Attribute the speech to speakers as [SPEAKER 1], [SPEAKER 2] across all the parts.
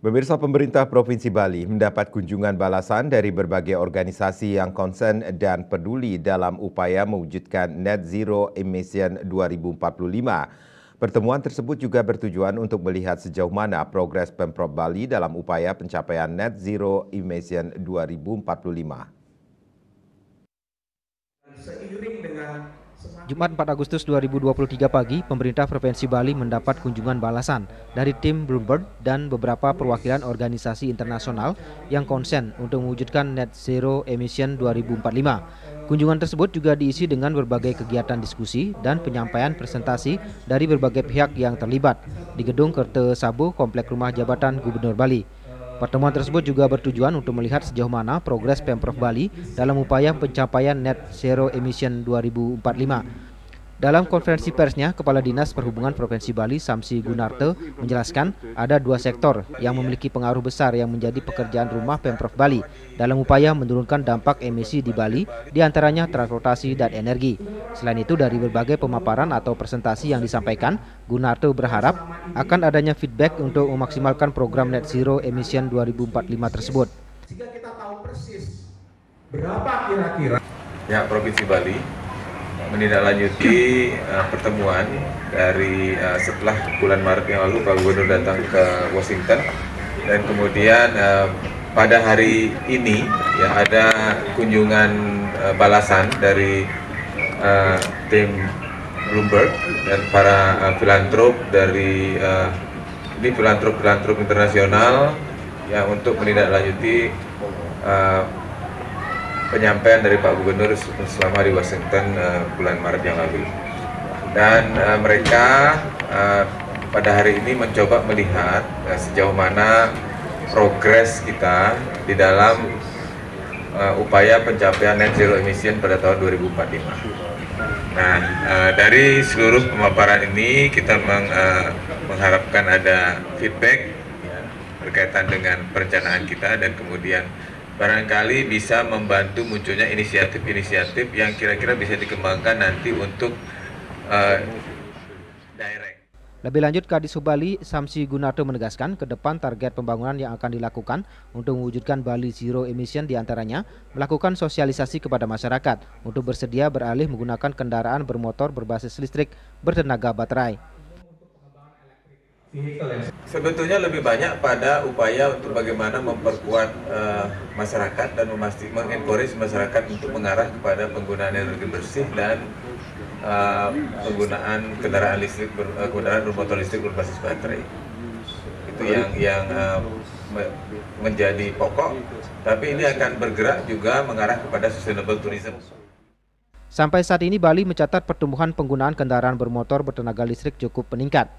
[SPEAKER 1] Pemirsa pemerintah Provinsi Bali mendapat kunjungan balasan dari berbagai organisasi yang konsen dan peduli dalam upaya mewujudkan net zero emission 2045. Pertemuan tersebut juga bertujuan untuk melihat sejauh mana progres Pemprov Bali dalam upaya pencapaian net zero emission 2045.
[SPEAKER 2] Seiring dengan
[SPEAKER 3] Jumat 4 Agustus 2023 pagi, pemerintah Provinsi Bali mendapat kunjungan balasan dari tim Bloomberg dan beberapa perwakilan organisasi internasional yang konsen untuk mewujudkan net zero emission 2045. Kunjungan tersebut juga diisi dengan berbagai kegiatan diskusi dan penyampaian presentasi dari berbagai pihak yang terlibat di Gedung Kerte Sabu, Komplek Rumah Jabatan Gubernur Bali. Pertemuan tersebut juga bertujuan untuk melihat sejauh mana progres Pemprov Bali dalam upaya pencapaian net zero emission 2045 dalam konferensi persnya, Kepala Dinas Perhubungan Provinsi Bali Samsi Gunarte menjelaskan ada dua sektor yang memiliki pengaruh besar yang menjadi pekerjaan rumah Pemprov Bali dalam upaya menurunkan dampak emisi di Bali, di antaranya transportasi dan energi. Selain itu, dari berbagai pemaparan atau presentasi yang disampaikan, Gunarte berharap akan adanya feedback untuk memaksimalkan program net zero emission 2045 tersebut.
[SPEAKER 2] Jika kita tahu persis berapa kira-kira
[SPEAKER 4] ya Provinsi Bali menindaklanjuti uh, pertemuan dari uh, setelah bulan Maret yang lalu Pak Gubernur datang ke Washington. Dan kemudian uh, pada hari ini ya ada kunjungan uh, balasan dari uh, tim Bloomberg dan para uh, filantrop dari uh, ini filantrop-filantrop internasional ya untuk menindaklanjuti uh, penyampaian dari Pak Gubernur selama di Washington uh, bulan Maret yang lalu. Dan uh, mereka uh, pada hari ini mencoba melihat uh, sejauh mana progres kita di dalam uh, upaya pencapaian net zero emission pada tahun 2045. Nah, uh, dari seluruh pemaparan ini kita meng, uh, mengharapkan ada feedback ya, berkaitan dengan perencanaan kita dan kemudian barangkali bisa membantu munculnya inisiatif-inisiatif yang kira-kira bisa dikembangkan nanti untuk uh, direct.
[SPEAKER 3] Lebih lanjut, Kadis Bali Samsi Gunarto menegaskan ke depan target pembangunan yang akan dilakukan untuk mewujudkan Bali Zero Emission di antaranya melakukan sosialisasi kepada masyarakat untuk bersedia beralih menggunakan kendaraan bermotor berbasis listrik bertenaga baterai.
[SPEAKER 4] Sebetulnya lebih banyak pada upaya untuk bagaimana memperkuat uh, masyarakat dan memastikan mengencourage masyarakat untuk mengarah kepada penggunaan energi bersih dan uh, penggunaan kendaraan listrik ber, uh, kendaraan bermotor listrik berbasis baterai. Itu yang yang uh, menjadi pokok. Tapi ini akan bergerak juga mengarah kepada sustainable tourism.
[SPEAKER 3] Sampai saat ini Bali mencatat pertumbuhan penggunaan kendaraan bermotor bertenaga listrik cukup meningkat.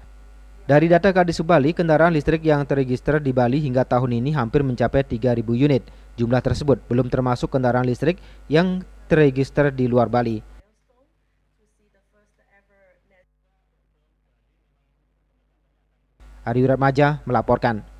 [SPEAKER 3] Dari data Kadis Bali, kendaraan listrik yang terregister di Bali hingga tahun ini hampir mencapai 3.000 unit. Jumlah tersebut belum termasuk kendaraan listrik yang terregister di luar Bali. Ari Maja melaporkan.